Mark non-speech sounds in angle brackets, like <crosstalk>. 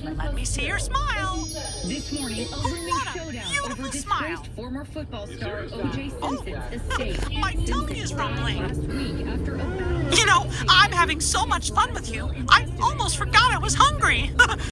Let me see your smile. This morning, oh, a looming showdown beautiful over smile. disgraced former football star O.J. Simpson's oh, estate. My tummy is rumbling. You know, I'm having so much fun with you, I almost forgot I was hungry. <laughs>